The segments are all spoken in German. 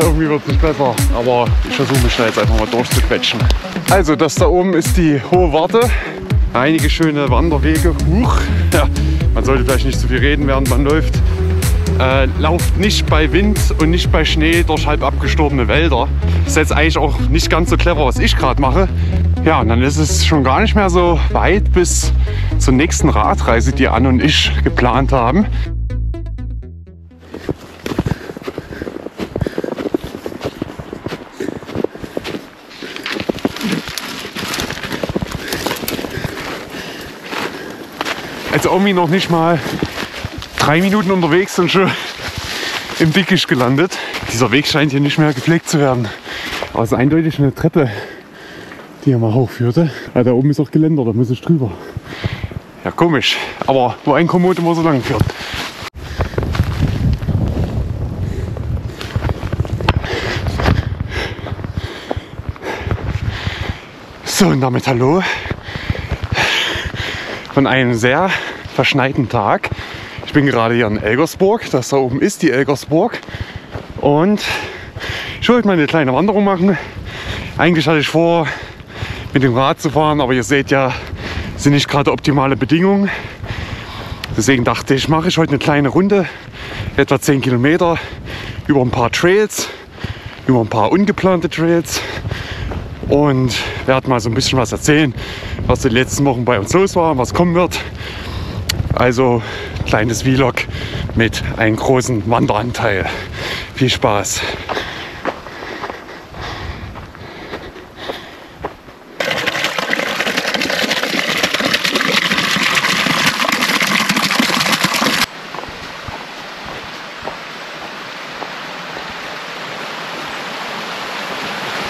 Irgendwie wird es nicht besser, aber ich versuche mich da jetzt einfach mal durchzuquetschen. Also das da oben ist die Hohe Warte. Einige schöne Wanderwege. Huch, ja, man sollte vielleicht nicht zu viel reden, während man läuft. Äh, lauft nicht bei Wind und nicht bei Schnee durch halb abgestorbene Wälder. Ist jetzt eigentlich auch nicht ganz so clever, was ich gerade mache. Ja, und dann ist es schon gar nicht mehr so weit bis zur nächsten Radreise, die Anne und ich geplant haben. Als Omi noch nicht mal drei Minuten unterwegs und schon im Dickicht gelandet. Dieser Weg scheint hier nicht mehr gepflegt zu werden. Aber es ist eindeutig eine Treppe, die hier mal hochführte. Ja, da oben ist auch Geländer, da muss ich drüber. Ja, komisch. Aber wo ein Kommode immer so lang führt. So, und damit hallo. Von einem sehr verschneiten Tag. Ich bin gerade hier in Elgersburg. Das da oben ist die Elgersburg. Und ich wollte mal eine kleine Wanderung machen. Eigentlich hatte ich vor, mit dem Rad zu fahren, aber ihr seht ja, sind nicht gerade optimale Bedingungen. Deswegen dachte ich, mache ich heute eine kleine Runde, etwa 10 Kilometer, über ein paar Trails, über ein paar ungeplante Trails und werde mal so ein bisschen was erzählen, was die letzten Wochen bei uns los war, was kommen wird. Also kleines Vlog mit einem großen Wanderanteil. Viel Spaß!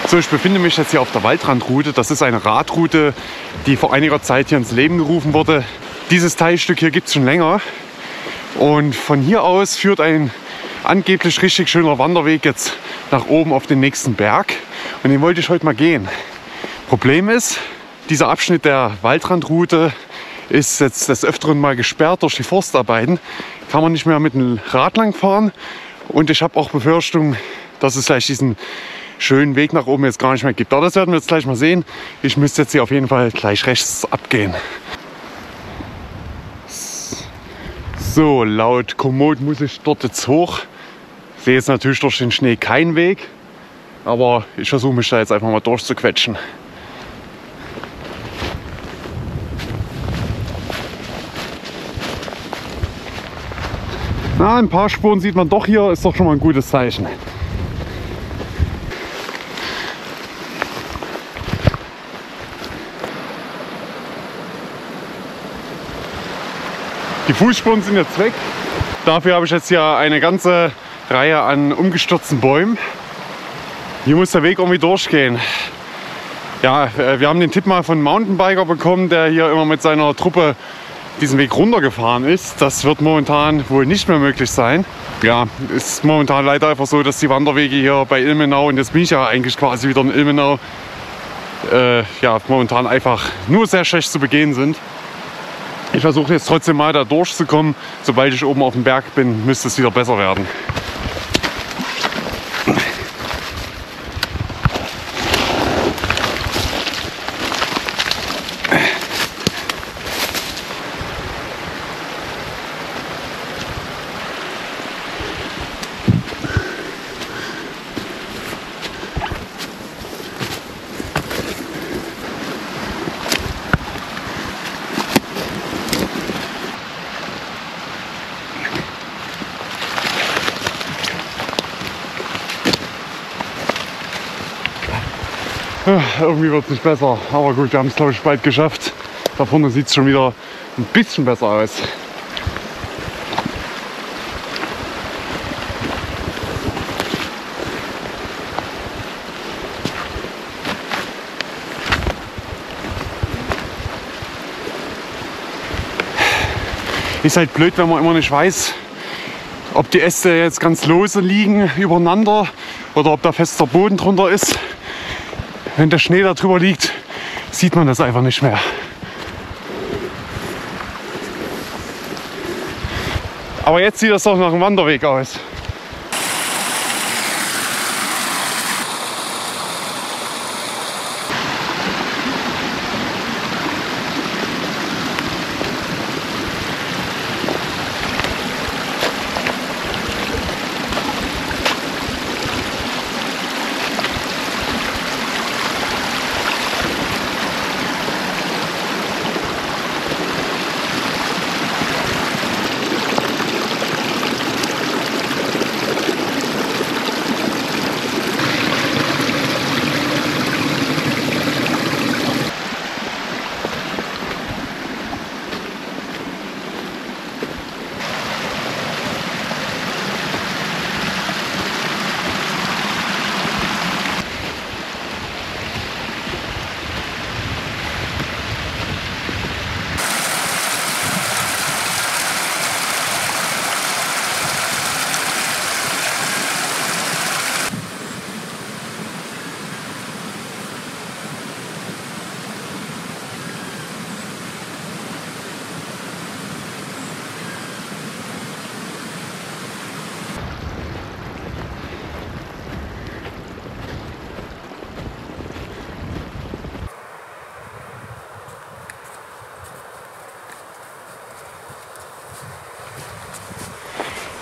So, ich befinde mich jetzt hier auf der Waldrandroute. Das ist eine Radroute, die vor einiger Zeit hier ins Leben gerufen wurde. Dieses Teilstück hier gibt es schon länger. Und von hier aus führt ein angeblich richtig schöner Wanderweg jetzt nach oben auf den nächsten Berg. Und den wollte ich heute mal gehen. Problem ist, dieser Abschnitt der Waldrandroute ist jetzt des Öfteren mal gesperrt durch die Forstarbeiten. Kann man nicht mehr mit dem Rad lang fahren. Und ich habe auch Befürchtung, dass es vielleicht diesen schönen Weg nach oben jetzt gar nicht mehr gibt. Aber das werden wir jetzt gleich mal sehen. Ich müsste jetzt hier auf jeden Fall gleich rechts abgehen. So, laut Komoot muss ich dort jetzt hoch. Ich sehe jetzt natürlich durch den Schnee keinen Weg. Aber ich versuche mich da jetzt einfach mal durchzuquetschen. Na, ein paar Spuren sieht man doch hier, ist doch schon mal ein gutes Zeichen. Die Fußspuren sind jetzt weg. Dafür habe ich jetzt hier eine ganze Reihe an umgestürzten Bäumen. Hier muss der Weg irgendwie durchgehen. Ja, äh, wir haben den Tipp mal von einem Mountainbiker bekommen, der hier immer mit seiner Truppe diesen Weg runtergefahren ist. Das wird momentan wohl nicht mehr möglich sein. Ja, ist momentan leider einfach so, dass die Wanderwege hier bei Ilmenau, und jetzt bin ich ja eigentlich quasi wieder in Ilmenau, äh, ja, momentan einfach nur sehr schlecht zu begehen sind. Ich versuche jetzt trotzdem mal da durchzukommen. Sobald ich oben auf dem Berg bin, müsste es wieder besser werden. Irgendwie wird es nicht besser. Aber gut, wir haben es glaube ich bald geschafft. Da vorne sieht es schon wieder ein bisschen besser aus. Ist halt blöd, wenn man immer nicht weiß, ob die Äste jetzt ganz lose liegen übereinander oder ob da fester Boden drunter ist. Wenn der Schnee da drüber liegt, sieht man das einfach nicht mehr. Aber jetzt sieht das doch nach einem Wanderweg aus.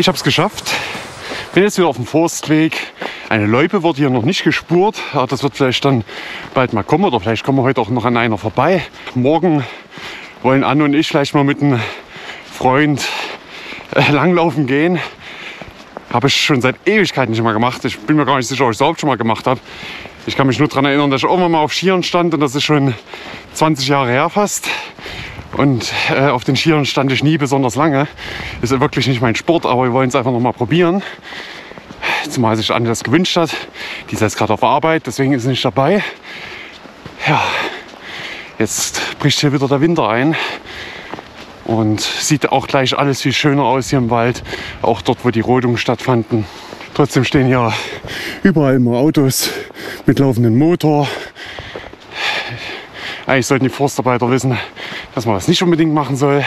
Ich habe es geschafft. Bin jetzt wieder auf dem Forstweg. Eine Loipe wird hier noch nicht gespurt. Ja, das wird vielleicht dann bald mal kommen oder vielleicht kommen wir heute auch noch an einer vorbei. Morgen wollen Anne und ich vielleicht mal mit einem Freund äh, langlaufen gehen. Habe ich schon seit Ewigkeiten nicht mehr gemacht. Ich bin mir gar nicht sicher, ob ich es überhaupt schon mal gemacht habe. Ich kann mich nur daran erinnern, dass ich irgendwann mal auf Skiern stand und das ist schon 20 Jahre her fast. Und äh, auf den Skiern stand ich nie besonders lange. Ist wirklich nicht mein Sport, aber wir wollen es einfach noch mal probieren. Zumal sich Anne das gewünscht hat. Die ist jetzt gerade auf Arbeit, deswegen ist sie nicht dabei. Ja, jetzt bricht hier wieder der Winter ein. Und sieht auch gleich alles viel schöner aus hier im Wald. Auch dort, wo die Rodungen stattfanden. Trotzdem stehen hier überall immer Autos mit laufendem Motor. Eigentlich sollten die Forstarbeiter wissen, dass man das nicht unbedingt machen soll.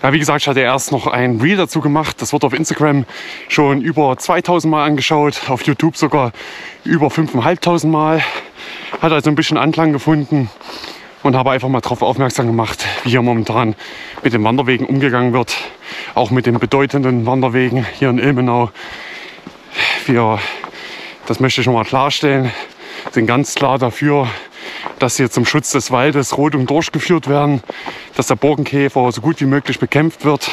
Ja, wie gesagt, ich hatte erst noch ein Reel dazu gemacht. Das wird auf Instagram schon über 2000 Mal angeschaut, auf YouTube sogar über 5.500 Mal. Hat also ein bisschen Anklang gefunden und habe einfach mal darauf aufmerksam gemacht, wie hier momentan mit den Wanderwegen umgegangen wird. Auch mit den bedeutenden Wanderwegen hier in Ilmenau. Wir, das möchte ich noch mal klarstellen, sind ganz klar dafür, dass hier zum Schutz des Waldes Rodungen durchgeführt werden, dass der Borkenkäfer so gut wie möglich bekämpft wird.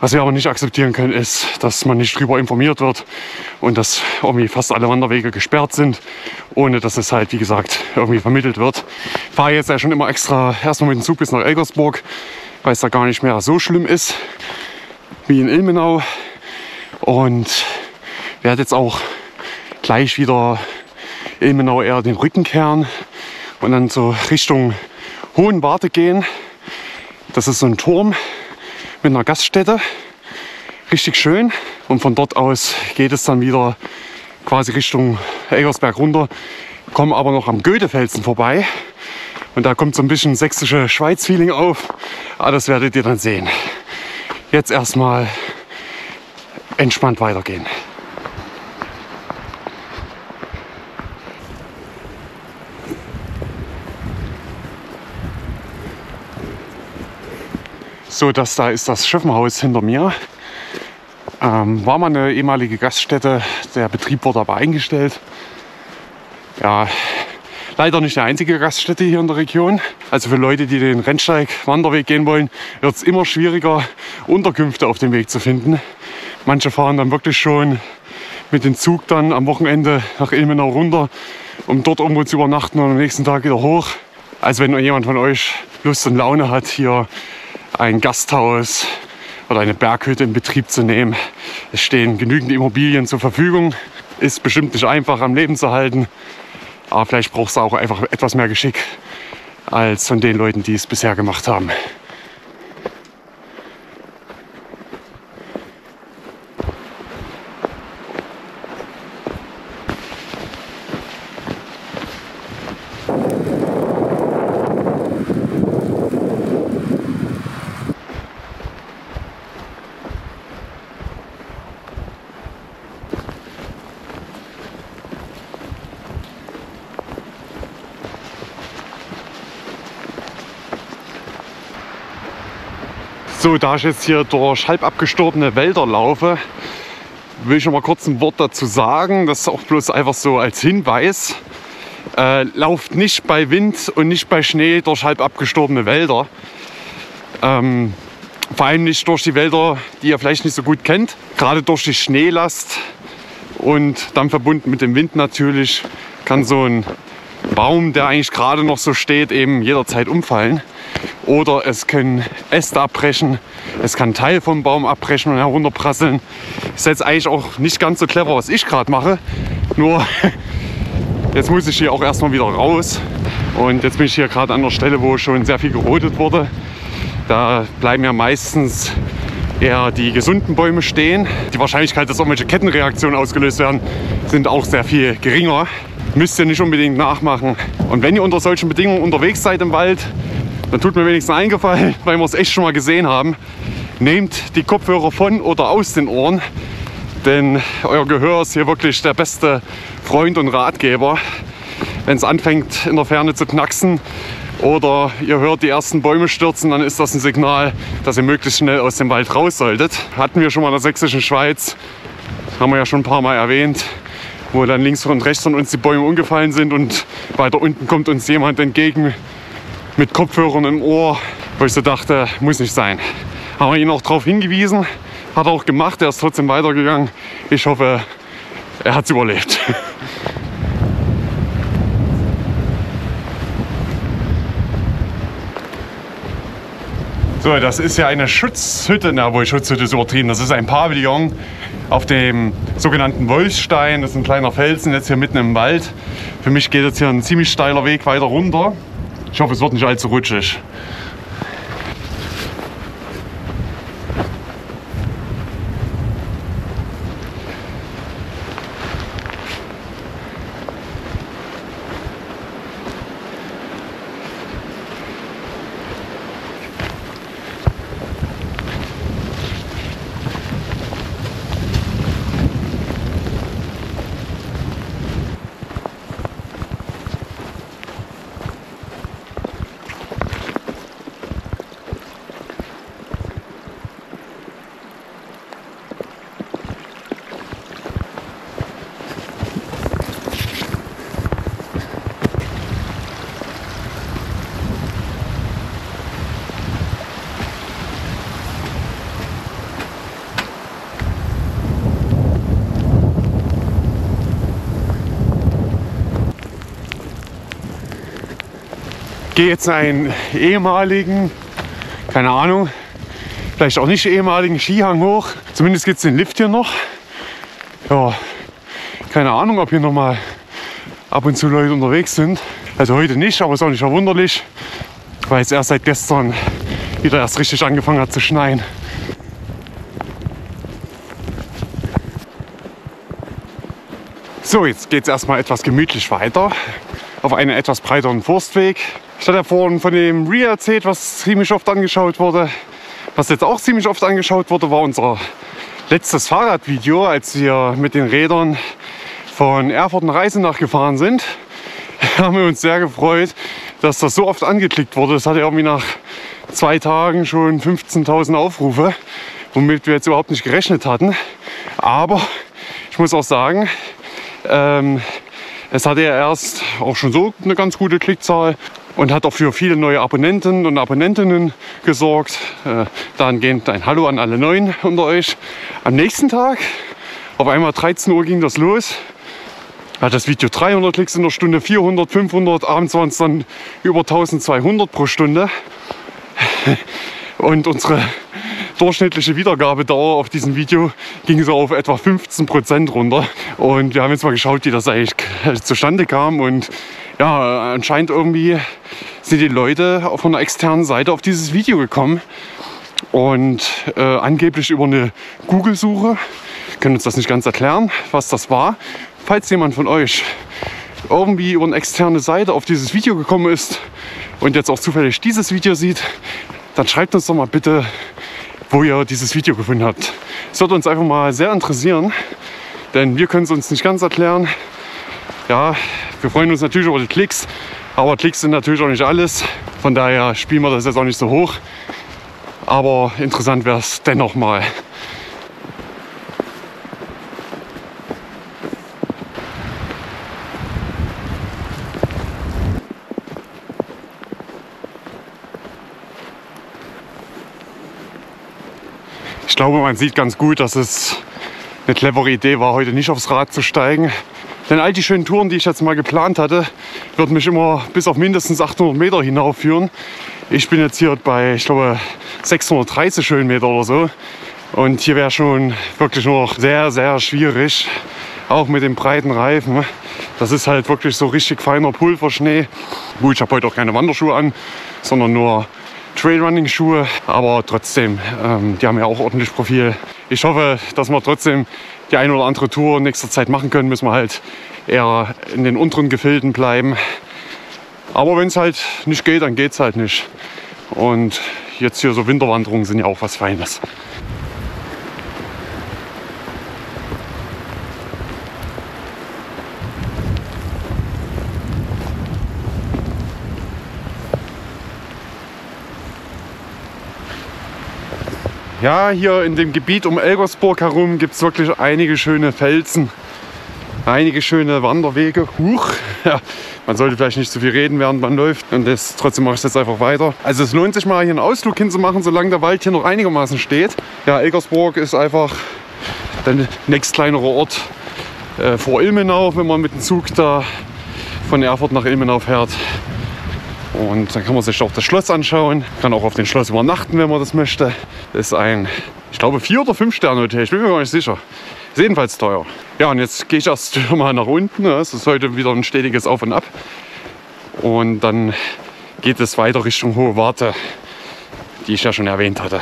Was wir aber nicht akzeptieren können, ist, dass man nicht darüber informiert wird und dass irgendwie fast alle Wanderwege gesperrt sind, ohne dass es halt, wie gesagt, irgendwie vermittelt wird. Ich fahre jetzt ja schon immer extra erstmal mit dem Zug bis nach Elgersburg, weil es da gar nicht mehr so schlimm ist wie in Ilmenau. Und werde jetzt auch gleich wieder Ilmenau eher den Rücken kehren und dann so Richtung Hohenwarte gehen. Das ist so ein Turm mit einer Gaststätte. Richtig schön. Und von dort aus geht es dann wieder quasi Richtung Eggersberg runter. Kommen aber noch am Goethefelsen vorbei. Und da kommt so ein bisschen sächsische Schweiz-Feeling auf. Aber das werdet ihr dann sehen. Jetzt erstmal entspannt weitergehen. So, das da ist das Schiffenhaus hinter mir. Ähm, war mal eine ehemalige Gaststätte. Der Betrieb wurde aber eingestellt. Ja, leider nicht die einzige Gaststätte hier in der Region. Also für Leute, die den Rennsteig-Wanderweg gehen wollen, wird es immer schwieriger, Unterkünfte auf dem Weg zu finden. Manche fahren dann wirklich schon mit dem Zug dann am Wochenende nach Ilmenau runter, um dort irgendwo zu übernachten und am nächsten Tag wieder hoch. Also wenn jemand von euch Lust und Laune hat, hier ein Gasthaus oder eine Berghütte in Betrieb zu nehmen. Es stehen genügend Immobilien zur Verfügung. Ist bestimmt nicht einfach am Leben zu halten. Aber vielleicht brauchst du auch einfach etwas mehr Geschick als von den Leuten, die es bisher gemacht haben. So, da ich jetzt hier durch halb abgestorbene Wälder laufe, will ich noch mal kurz ein Wort dazu sagen. Das ist auch bloß einfach so als Hinweis. Äh, lauft nicht bei Wind und nicht bei Schnee durch halb abgestorbene Wälder. Ähm, vor allem nicht durch die Wälder, die ihr vielleicht nicht so gut kennt. Gerade durch die Schneelast und dann verbunden mit dem Wind natürlich kann so ein Baum, der eigentlich gerade noch so steht, eben jederzeit umfallen. Oder es können Äste abbrechen, es kann Teil vom Baum abbrechen und herunterprasseln. Ist jetzt eigentlich auch nicht ganz so clever, was ich gerade mache. Nur jetzt muss ich hier auch erstmal wieder raus. Und jetzt bin ich hier gerade an der Stelle, wo schon sehr viel gerodet wurde. Da bleiben ja meistens eher die gesunden Bäume stehen. Die Wahrscheinlichkeit, dass irgendwelche Kettenreaktionen ausgelöst werden, sind auch sehr viel geringer. Müsst ihr nicht unbedingt nachmachen. Und wenn ihr unter solchen Bedingungen unterwegs seid im Wald, dann tut mir wenigstens eingefallen, weil wir es echt schon mal gesehen haben. Nehmt die Kopfhörer von oder aus den Ohren, denn euer Gehör ist hier wirklich der beste Freund und Ratgeber. Wenn es anfängt in der Ferne zu knacksen oder ihr hört die ersten Bäume stürzen, dann ist das ein Signal, dass ihr möglichst schnell aus dem Wald raus solltet. Hatten wir schon mal in der sächsischen Schweiz, haben wir ja schon ein paar Mal erwähnt, wo dann links und rechts von uns die Bäume umgefallen sind und weiter unten kommt uns jemand entgegen mit Kopfhörern im Ohr, wo ich so dachte, muss nicht sein. Haben wir ihn auch darauf hingewiesen, hat er auch gemacht, er ist trotzdem weitergegangen. Ich hoffe, er hat es überlebt. So, das ist ja eine Schutzhütte, na wohl Schutzhütte ist übertrieben. Das ist ein Pavillon auf dem sogenannten Wolfstein. Das ist ein kleiner Felsen, jetzt hier mitten im Wald. Für mich geht jetzt hier ein ziemlich steiler Weg weiter runter. Ich hoffe, es wird nicht allzu rutschig. Gehe jetzt einen ehemaligen, keine Ahnung, vielleicht auch nicht ehemaligen Skihang hoch. Zumindest gibt es den Lift hier noch. Ja, keine Ahnung, ob hier noch mal ab und zu Leute unterwegs sind. Also heute nicht, aber ist auch nicht verwunderlich, weil es erst seit gestern wieder erst richtig angefangen hat zu schneien. So, jetzt geht es erstmal etwas gemütlich weiter auf einen etwas breiteren Forstweg. Ich hatte ja vorhin von dem Rear erzählt, was ziemlich oft angeschaut wurde. Was jetzt auch ziemlich oft angeschaut wurde, war unser letztes Fahrradvideo, als wir mit den Rädern von Erfurt nach Eisenach gefahren sind. Da haben wir uns sehr gefreut, dass das so oft angeklickt wurde. Das hatte irgendwie nach zwei Tagen schon 15.000 Aufrufe, womit wir jetzt überhaupt nicht gerechnet hatten. Aber ich muss auch sagen, ähm, es hatte ja erst auch schon so eine ganz gute Klickzahl und hat auch für viele neue Abonnenten und Abonnentinnen gesorgt. Äh, dahingehend ein Hallo an alle Neuen unter euch. Am nächsten Tag, auf einmal 13 Uhr ging das los, hat das Video 300 Klicks in der Stunde, 400, 500, abends waren es dann über 1200 pro Stunde. Und unsere durchschnittliche Wiedergabedauer auf diesem Video ging so auf etwa 15 Prozent runter. Und wir haben jetzt mal geschaut, wie das eigentlich zustande kam. Und ja, anscheinend irgendwie sind die Leute von einer externen Seite auf dieses Video gekommen. Und äh, angeblich über eine Google-Suche. Können uns das nicht ganz erklären, was das war. Falls jemand von euch irgendwie über eine externe Seite auf dieses Video gekommen ist und jetzt auch zufällig dieses Video sieht, dann schreibt uns doch mal bitte, wo ihr dieses Video gefunden habt. Es würde uns einfach mal sehr interessieren, denn wir können es uns nicht ganz erklären. Ja, wir freuen uns natürlich über die Klicks, aber Klicks sind natürlich auch nicht alles. Von daher spielen wir das jetzt auch nicht so hoch. Aber interessant wäre es dennoch mal. Ich glaube, man sieht ganz gut, dass es eine clevere Idee war, heute nicht aufs Rad zu steigen. Denn all die schönen Touren, die ich jetzt mal geplant hatte, würden mich immer bis auf mindestens 800 Meter hinaufführen. Ich bin jetzt hier bei, ich glaube, 630 Höhenmeter oder so. Und hier wäre schon wirklich nur noch sehr, sehr schwierig. Auch mit dem breiten Reifen. Das ist halt wirklich so richtig feiner Pulverschnee. Gut, ich habe heute auch keine Wanderschuhe an, sondern nur Trailrunning-Schuhe, aber trotzdem, ähm, die haben ja auch ordentlich Profil. Ich hoffe, dass wir trotzdem die eine oder andere Tour in nächster Zeit machen können. Müssen wir halt eher in den unteren Gefilden bleiben. Aber wenn es halt nicht geht, dann geht es halt nicht. Und jetzt hier so Winterwanderungen sind ja auch was Feines. Ja, hier in dem Gebiet um Elgersburg herum gibt es wirklich einige schöne Felsen. Einige schöne Wanderwege. Huch, ja, man sollte vielleicht nicht zu viel reden, während man läuft. Und das, trotzdem mache ich das einfach weiter. Also es lohnt sich mal hier einen Ausflug hinzumachen, solange der Wald hier noch einigermaßen steht. Ja, Elgersburg ist einfach der nächst kleinere Ort äh, vor Ilmenau, wenn man mit dem Zug da von Erfurt nach Ilmenau fährt. Und dann kann man sich auch das Schloss anschauen, kann auch auf dem Schloss übernachten, wenn man das möchte. Das ist ein, ich glaube, vier oder fünf Sterne Hotel, ich bin mir gar nicht sicher. Ist jedenfalls teuer. Ja, und jetzt gehe ich erst mal nach unten. Es ist heute wieder ein stetiges Auf und Ab. Und dann geht es weiter Richtung Hohe Warte, die ich ja schon erwähnt hatte.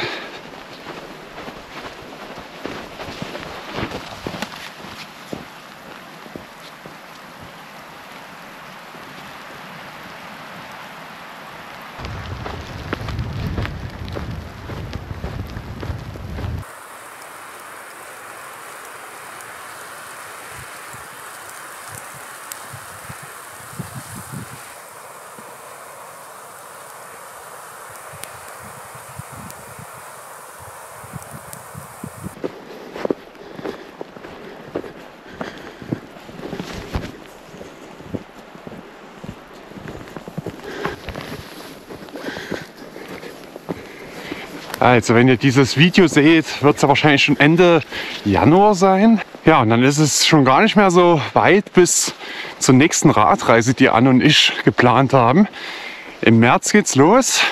Also wenn ihr dieses Video seht, wird es ja wahrscheinlich schon Ende Januar sein. Ja, und dann ist es schon gar nicht mehr so weit bis zur nächsten Radreise, die Anne und ich geplant haben. Im März geht's los.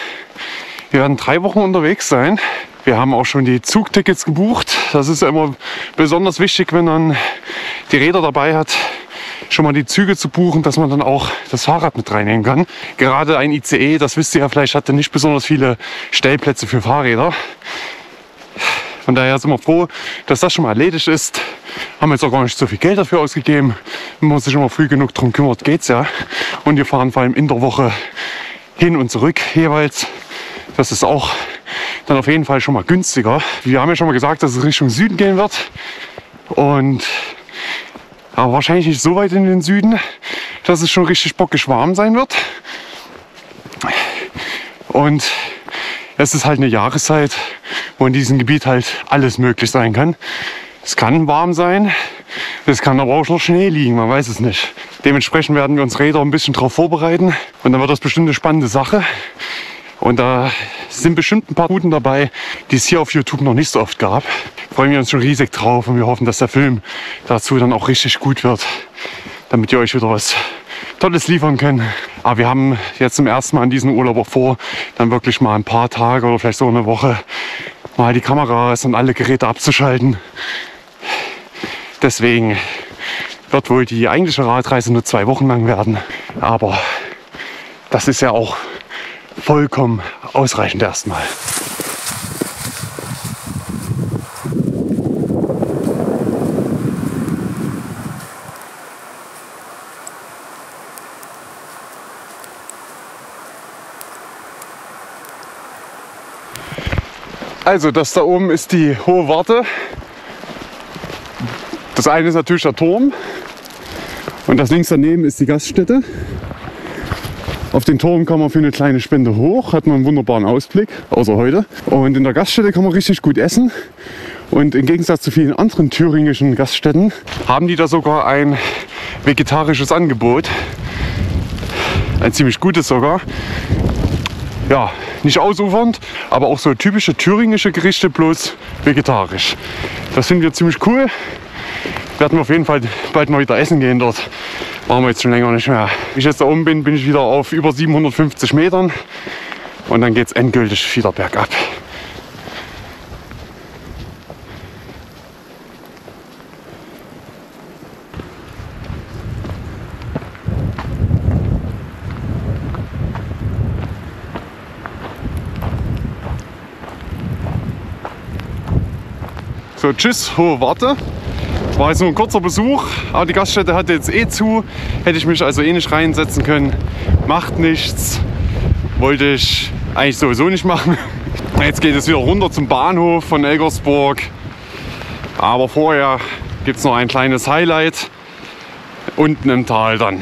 Wir werden drei Wochen unterwegs sein. Wir haben auch schon die Zugtickets gebucht. Das ist immer besonders wichtig, wenn man die Räder dabei hat, schon mal die Züge zu buchen, dass man dann auch das Fahrrad mit reinnehmen kann. Gerade ein ICE, das wisst ihr ja vielleicht, hatte nicht besonders viele Stellplätze für Fahrräder. Von daher sind wir froh, dass das schon mal erledigt ist. Haben jetzt auch gar nicht so viel Geld dafür ausgegeben. Wenn man sich immer früh genug darum kümmert, geht's ja. Und wir fahren vor allem in der Woche hin und zurück jeweils. Das ist auch dann auf jeden Fall schon mal günstiger. Wir haben ja schon mal gesagt, dass es Richtung Süden gehen wird. Und aber wahrscheinlich nicht so weit in den Süden, dass es schon richtig bockisch warm sein wird. Und es ist halt eine Jahreszeit, wo in diesem Gebiet halt alles möglich sein kann. Es kann warm sein, es kann aber auch noch Schnee liegen, man weiß es nicht. Dementsprechend werden wir uns Räder ein bisschen darauf vorbereiten und dann wird das bestimmt eine spannende Sache. Und da sind bestimmt ein paar Routen dabei, die es hier auf YouTube noch nicht so oft gab. Freuen wir uns schon riesig drauf und wir hoffen, dass der Film dazu dann auch richtig gut wird, damit ihr euch wieder was Tolles liefern können. Aber wir haben jetzt zum ersten Mal in diesem Urlaub auch vor, dann wirklich mal ein paar Tage oder vielleicht so eine Woche mal die Kameras und alle Geräte abzuschalten. Deswegen wird wohl die eigentliche Radreise nur zwei Wochen lang werden. Aber das ist ja auch vollkommen ausreichend erstmal. Also das da oben ist die hohe Warte. Das eine ist natürlich der Turm und das links daneben ist die Gaststätte. Auf den Turm kann man für eine kleine Spende hoch, hat man einen wunderbaren Ausblick, außer heute. Und in der Gaststätte kann man richtig gut essen. Und im Gegensatz zu vielen anderen thüringischen Gaststätten haben die da sogar ein vegetarisches Angebot. Ein ziemlich gutes sogar. Ja, nicht ausufernd, aber auch so typische thüringische Gerichte bloß vegetarisch. Das finden wir ziemlich cool. Werden wir auf jeden Fall bald mal wieder essen gehen dort. Machen wir jetzt schon länger nicht mehr. Wie ich jetzt da oben bin, bin ich wieder auf über 750 Metern und dann geht es endgültig wieder bergab. So, tschüss, hohe Warte. War jetzt nur ein kurzer Besuch, aber die Gaststätte hatte jetzt eh zu. Hätte ich mich also eh nicht reinsetzen können. Macht nichts. Wollte ich eigentlich sowieso nicht machen. Jetzt geht es wieder runter zum Bahnhof von Elgersburg. Aber vorher gibt es noch ein kleines Highlight. Unten im Tal dann.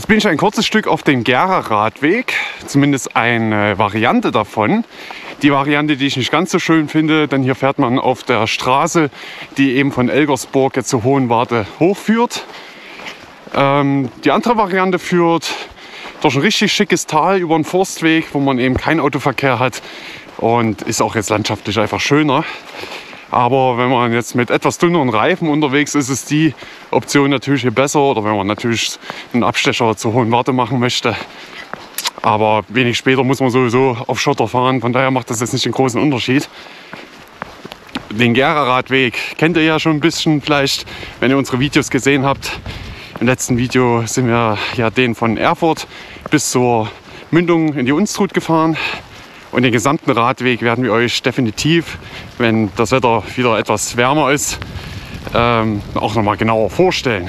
Jetzt bin ich ein kurzes Stück auf dem Gera Radweg, zumindest eine Variante davon. Die Variante, die ich nicht ganz so schön finde, denn hier fährt man auf der Straße, die eben von Elgersburg jetzt zur Hohenwarte hochführt. Ähm, die andere Variante führt durch ein richtig schickes Tal über einen Forstweg, wo man eben keinen Autoverkehr hat und ist auch jetzt landschaftlich einfach schöner. Aber wenn man jetzt mit etwas dünneren Reifen unterwegs ist, ist die Option natürlich hier besser. Oder wenn man natürlich einen Abstecher zur Hohen Warte machen möchte. Aber wenig später muss man sowieso auf Schotter fahren. Von daher macht das jetzt nicht den großen Unterschied. Den Gera-Radweg kennt ihr ja schon ein bisschen vielleicht, wenn ihr unsere Videos gesehen habt. Im letzten Video sind wir ja den von Erfurt bis zur Mündung in die Unstrut gefahren. Und den gesamten Radweg werden wir euch definitiv, wenn das Wetter wieder etwas wärmer ist, ähm, auch noch mal genauer vorstellen.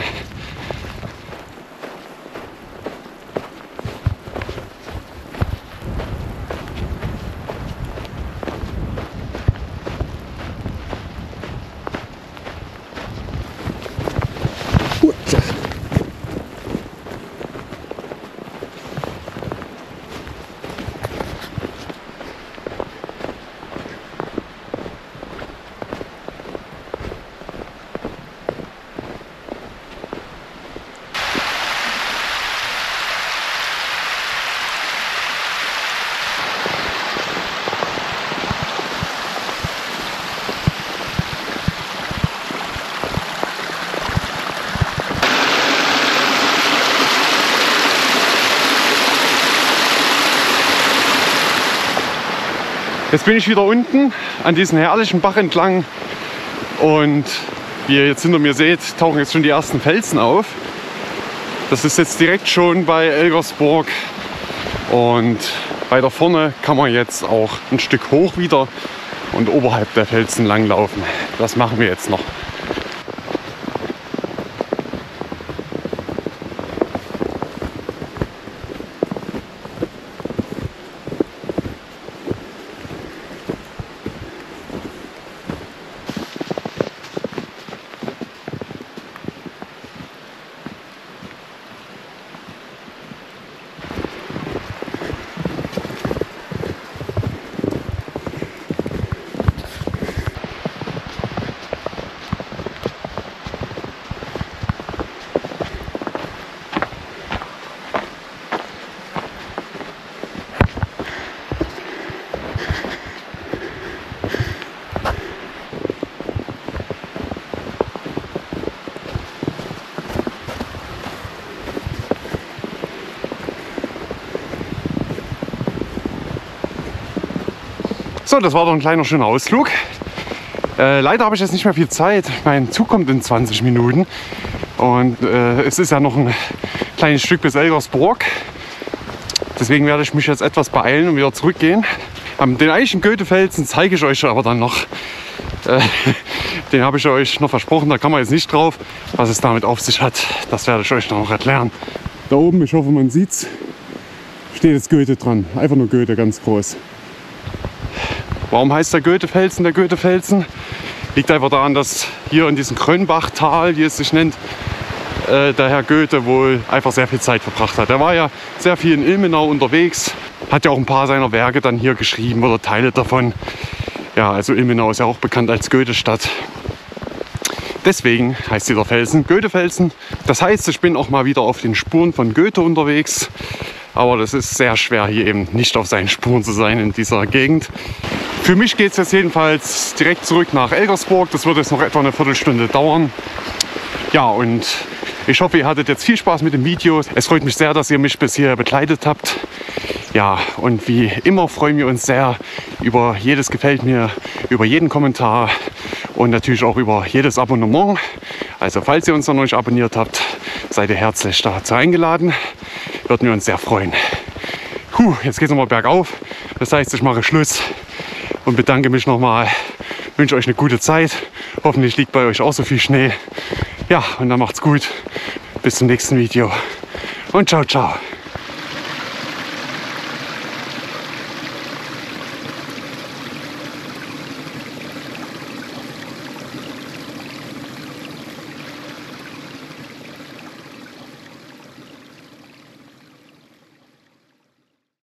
Jetzt bin ich wieder unten an diesem herrlichen Bach entlang und wie ihr jetzt hinter mir seht, tauchen jetzt schon die ersten Felsen auf. Das ist jetzt direkt schon bei Elgersburg und weiter vorne kann man jetzt auch ein Stück hoch wieder und oberhalb der Felsen langlaufen. Das machen wir jetzt noch. So, das war doch ein kleiner schöner Ausflug. Äh, leider habe ich jetzt nicht mehr viel Zeit. Mein Zug kommt in 20 Minuten. Und äh, es ist ja noch ein kleines Stück bis Elgersburg. Deswegen werde ich mich jetzt etwas beeilen und wieder zurückgehen. Ähm, den eigentlichen Goethefelsen zeige ich euch aber dann noch. Äh, den habe ich euch noch versprochen, da kann man jetzt nicht drauf. Was es damit auf sich hat, das werde ich euch noch erklären. Da oben, ich hoffe man sieht es, steht jetzt Goethe dran. Einfach nur Goethe, ganz groß. Warum heißt der Goethefelsen der Goethefelsen? Liegt einfach daran, dass hier in diesem Krönbachtal, wie es sich nennt, äh, der Herr Goethe wohl einfach sehr viel Zeit verbracht hat. Er war ja sehr viel in Ilmenau unterwegs, hat ja auch ein paar seiner Werke dann hier geschrieben oder Teile davon. Ja, also Ilmenau ist ja auch bekannt als Goethe-Stadt. Deswegen heißt dieser Felsen Goethefelsen. Das heißt, ich bin auch mal wieder auf den Spuren von Goethe unterwegs. Aber das ist sehr schwer, hier eben nicht auf seinen Spuren zu sein in dieser Gegend. Für mich geht es jetzt jedenfalls direkt zurück nach Elgersburg. Das wird jetzt noch etwa eine Viertelstunde dauern. Ja, und ich hoffe, ihr hattet jetzt viel Spaß mit dem Video. Es freut mich sehr, dass ihr mich bis hier begleitet habt. Ja, und wie immer freuen wir uns sehr über jedes Gefällt mir, über jeden Kommentar und natürlich auch über jedes Abonnement. Also falls ihr uns noch nicht abonniert habt, seid ihr herzlich dazu eingeladen. Würden wir uns sehr freuen. Puh, jetzt geht es nochmal bergauf. Das heißt, ich mache Schluss und bedanke mich nochmal. Wünsche euch eine gute Zeit. Hoffentlich liegt bei euch auch so viel Schnee. Ja, und dann macht's gut. Bis zum nächsten Video. Und ciao, ciao.